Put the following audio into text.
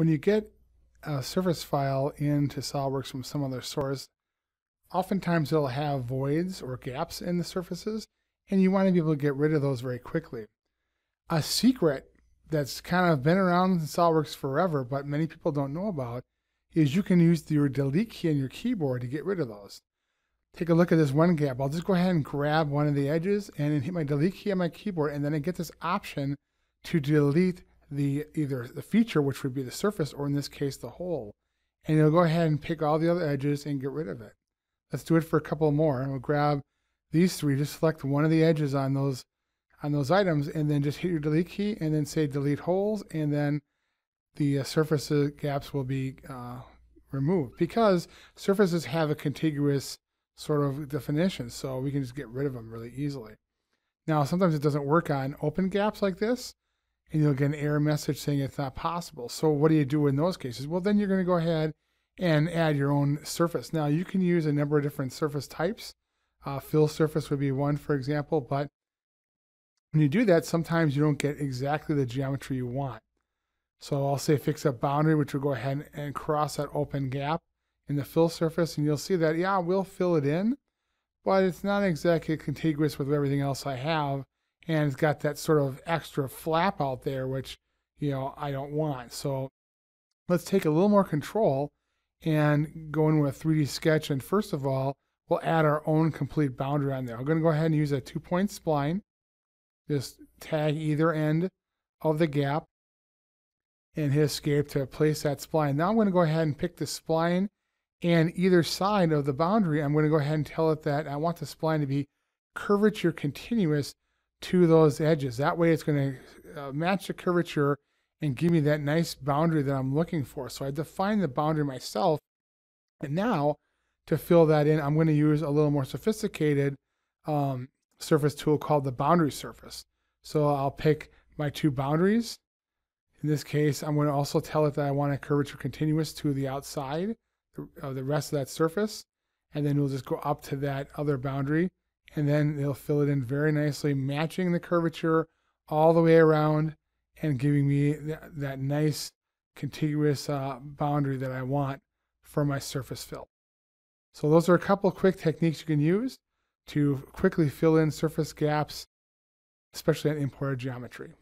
when you get a surface file into SOLIDWORKS from some other source, oftentimes it'll have voids or gaps in the surfaces, and you want to be able to get rid of those very quickly. A secret that's kind of been around in SOLIDWORKS forever, but many people don't know about, is you can use your delete key on your keyboard to get rid of those. Take a look at this one gap. I'll just go ahead and grab one of the edges and hit my delete key on my keyboard, and then I get this option to delete the either the feature, which would be the surface, or in this case, the hole. And you'll go ahead and pick all the other edges and get rid of it. Let's do it for a couple more. We'll grab these three, just select one of the edges on those on those items, and then just hit your delete key, and then say delete holes, and then the uh, surface gaps will be uh, removed because surfaces have a contiguous sort of definition, so we can just get rid of them really easily. Now, sometimes it doesn't work on open gaps like this, and you'll get an error message saying it's not possible. So what do you do in those cases? Well, then you're going to go ahead and add your own surface. Now, you can use a number of different surface types. Uh, fill surface would be one, for example, but when you do that, sometimes you don't get exactly the geometry you want. So I'll say fix up boundary, which will go ahead and cross that open gap in the fill surface, and you'll see that, yeah, we'll fill it in, but it's not exactly contiguous with everything else I have and it's got that sort of extra flap out there, which, you know, I don't want. So let's take a little more control and go in with a 3D sketch. And first of all, we'll add our own complete boundary on there. I'm going to go ahead and use a two point spline. Just tag either end of the gap and hit escape to place that spline. Now I'm going to go ahead and pick the spline and either side of the boundary. I'm going to go ahead and tell it that I want the spline to be curvature continuous to those edges. That way it's going to uh, match the curvature and give me that nice boundary that I'm looking for. So I define the boundary myself. And now to fill that in, I'm going to use a little more sophisticated um, surface tool called the boundary surface. So I'll pick my two boundaries. In this case, I'm going to also tell it that I want a curvature continuous to the outside of the rest of that surface. And then we'll just go up to that other boundary and then they'll fill it in very nicely, matching the curvature all the way around and giving me that, nice contiguous uh, boundary that I want for my surface fill. So those are a couple quick techniques you can use to quickly fill in surface gaps, especially on imported geometry.